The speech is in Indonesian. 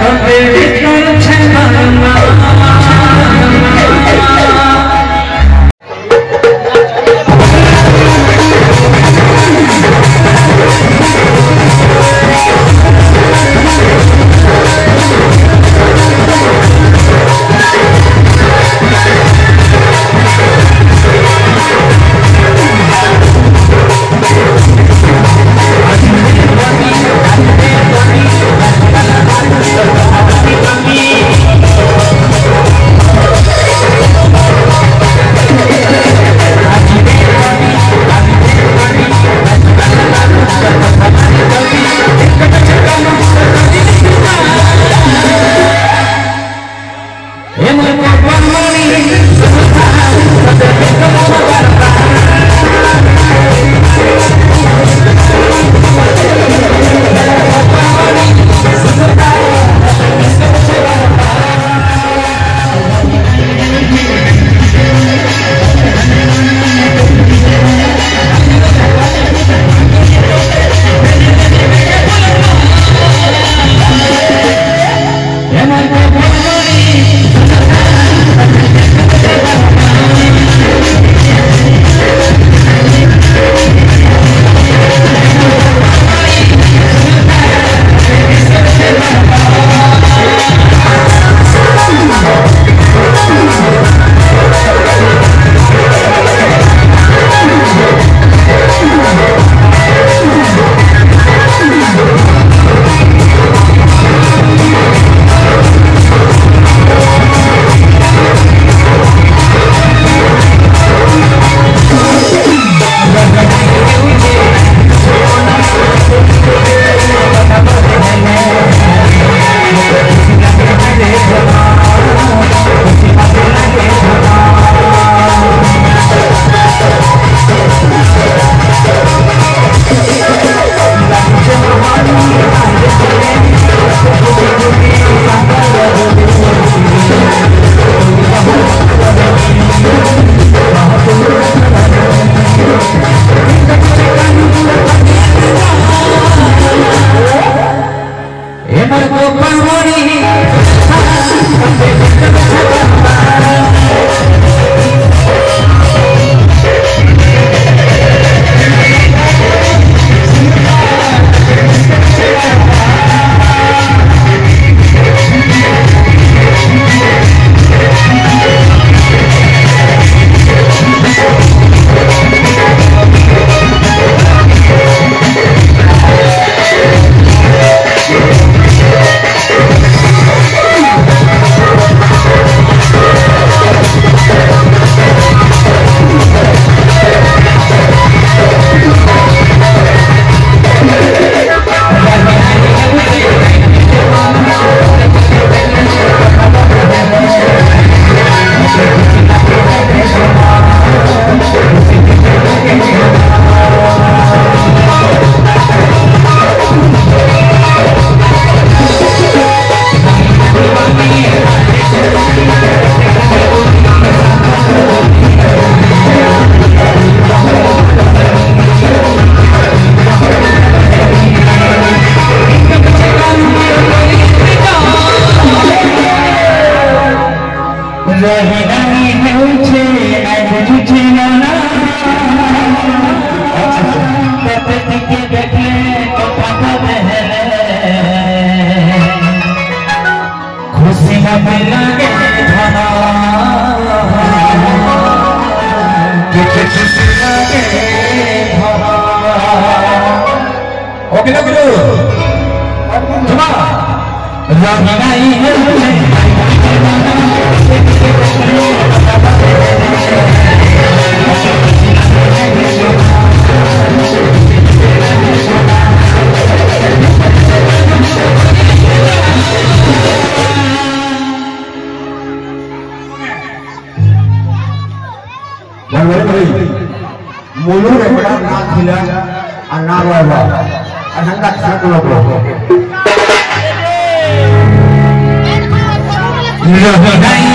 But baby, gonna take my mind Emma. Oke dah dulu. Coba Rami naik Yang lain Mulu daripada nak gila anak lawa. Tak satu lawa. Rami